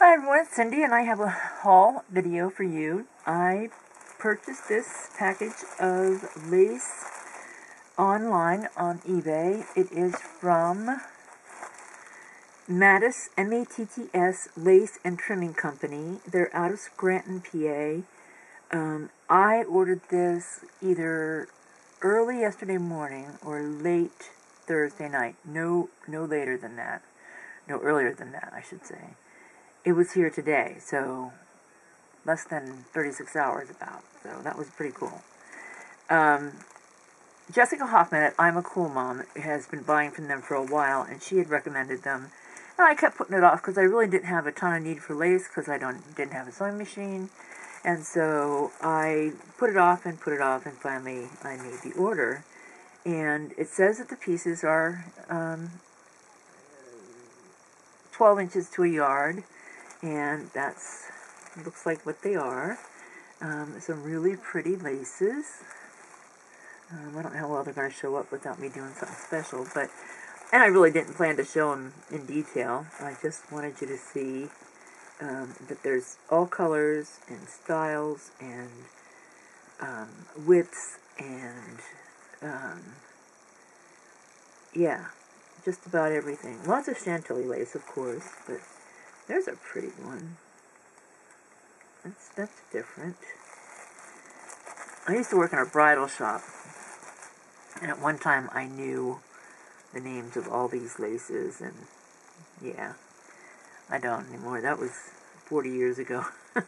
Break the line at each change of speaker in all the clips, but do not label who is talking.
Hi everyone, it's Cindy and I have a haul video for you. I purchased this package of lace online on eBay. It is from Mattis, M-A-T-T-S Lace and Trimming Company. They're out of Scranton, PA. Um, I ordered this either early yesterday morning or late Thursday night. No, no later than that. No earlier than that, I should say it was here today, so less than 36 hours about. So that was pretty cool. Um, Jessica Hoffman at I'm a Cool Mom has been buying from them for a while, and she had recommended them. And I kept putting it off because I really didn't have a ton of need for lace because I don't didn't have a sewing machine, and so I put it off and put it off, and finally I made the order. And it says that the pieces are um, 12 inches to a yard and that's looks like what they are. Um, some really pretty laces. Um, I don't know how well they're going to show up without me doing something special, but and I really didn't plan to show them in detail. I just wanted you to see um, that there's all colors and styles and um, widths and um, yeah, just about everything. Lots of Chantilly lace, of course, but there's a pretty one. That's, that's different. I used to work in a bridal shop. And at one time I knew the names of all these laces. And yeah, I don't anymore. That was 40 years ago. uh,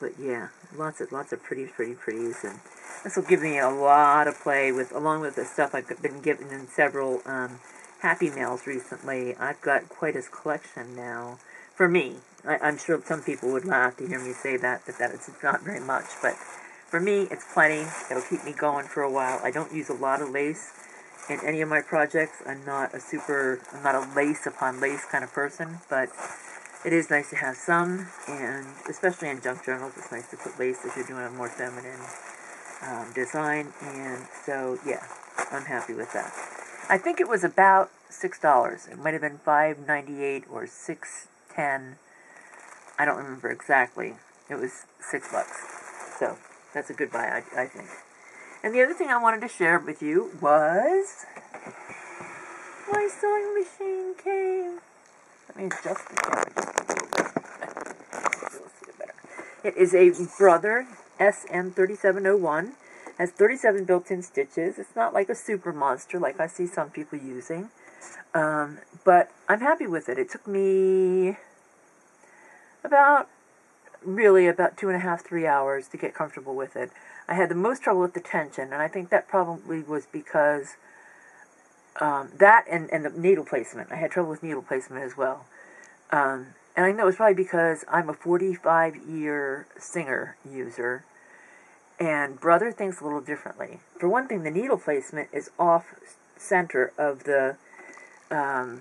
but yeah, lots of lots of pretty, pretty, pretties, and this will give me a lot of play with, along with the stuff I've been given in several um, Happy Mails recently. I've got quite a collection now. For me, I, am sure some people would laugh to hear me say that, but that it's not very much, but for me, it's plenty. It'll keep me going for a while. I don't use a lot of lace in any of my projects. I'm not a super, I'm not a lace upon lace kind of person, but it is nice to have some, and especially in junk journals, it's nice to put lace if you're doing a more feminine um, design, and so yeah, I'm happy with that. I think it was about six dollars. It might have been five ninety eight or six ten. I don't remember exactly. It was six bucks. So that's a good buy, I, I think. And the other thing I wanted to share with you was my sewing machine came. Let me adjust the camera just. It is a Brother SM3701. Has 37 built-in stitches. It's not like a super monster like I see some people using. Um, but I'm happy with it. It took me about, really about two and a half, three hours to get comfortable with it. I had the most trouble with the tension, and I think that probably was because um, that and, and the needle placement. I had trouble with needle placement as well. Um, and I know it's probably because I'm a 45 year Singer user and Brother thinks a little differently. For one thing, the needle placement is off center of the um,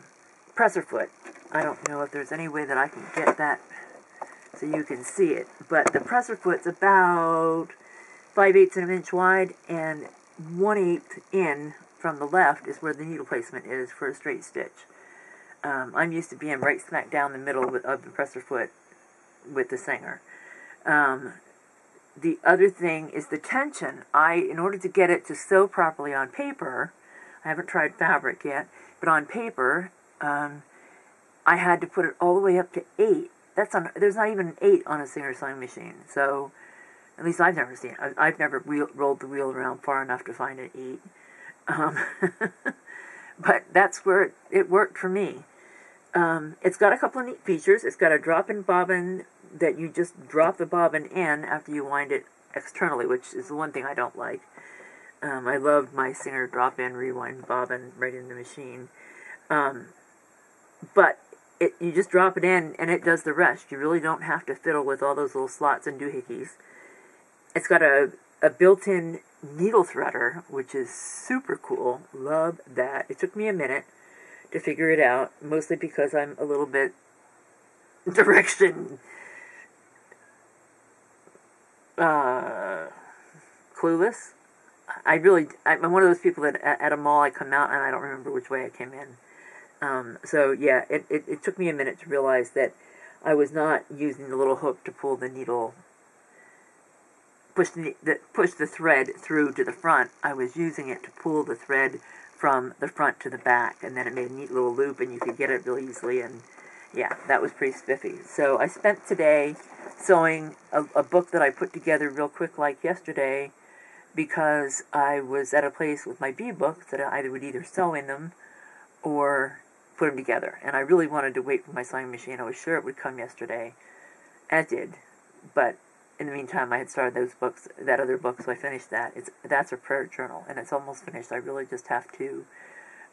presser foot. I don't know if there's any way that I can get that so you can see it. But the presser foot's about 5 eighths of an inch wide and 1 eighth in from the left is where the needle placement is for a straight stitch. Um, I'm used to being right smack down the middle of the presser foot with the Singer. Um, the other thing is the tension. I, in order to get it to sew properly on paper, I haven't tried fabric yet, but on paper, um, I had to put it all the way up to eight. That's on. There's not even an eight on a Singer sewing machine. So, at least I've never seen. It. I've never wheel, rolled the wheel around far enough to find an eight. Um, but that's where it, it worked for me. Um, it's got a couple of neat features. It's got a drop-in bobbin that you just drop the bobbin in after you wind it externally, which is the one thing I don't like. Um, I loved my Singer drop-in rewind bobbin right in the machine. Um, but it, you just drop it in and it does the rest. You really don't have to fiddle with all those little slots and doohickeys. It's got a, a built-in needle threader, which is super cool. Love that. It took me a minute to figure it out, mostly because I'm a little bit direction uh, clueless. I really, I'm one of those people that at, a mall I come out and I don't remember which way I came in. Um, so yeah, it, it, it took me a minute to realize that I was not using the little hook to pull the needle, push the, the push the thread through to the front. I was using it to pull the thread from the front to the back, and then it made a neat little loop, and you could get it really easily. And yeah, that was pretty spiffy. So I spent today sewing a, a book that I put together real quick, like yesterday, because I was at a place with my bee books that I would either sew in them or put them together. And I really wanted to wait for my sewing machine. I was sure it would come yesterday, and it did. But in the meantime, I had started those books, that other book, so I finished that. It's that's a prayer journal, and it's almost finished. I really just have to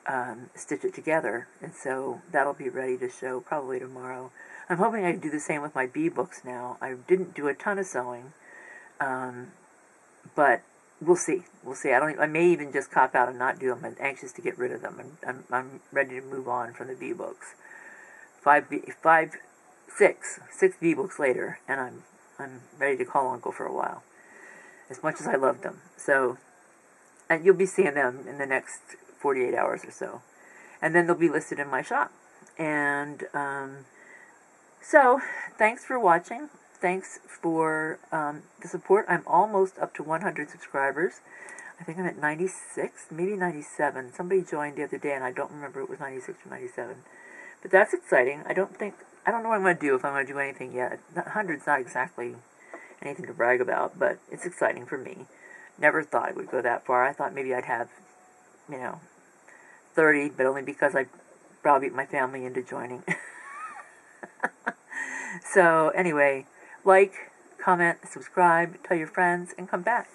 um, stitch it together, and so that'll be ready to show probably tomorrow. I'm hoping I do the same with my bee books now. I didn't do a ton of sewing, um, but we'll see. We'll see. I don't. I may even just cop out and not do them. I'm anxious to get rid of them. I'm I'm, I'm ready to move on from the bee books. Five B, five, six, six bee books later, and I'm I'm ready to call Uncle for a while. As much as I loved them, so and you'll be seeing them in the next 48 hours or so, and then they'll be listed in my shop. And um, so, thanks for watching thanks for um, the support. I'm almost up to 100 subscribers. I think I'm at 96, maybe 97. Somebody joined the other day, and I don't remember it was 96 or 97. But that's exciting. I don't think, I don't know what I'm going to do if I'm going to do anything yet. 100's not exactly anything to brag about, but it's exciting for me. Never thought it would go that far. I thought maybe I'd have, you know, 30, but only because I browbeat my family into joining. so, anyway, like, comment, subscribe, tell your friends, and come back.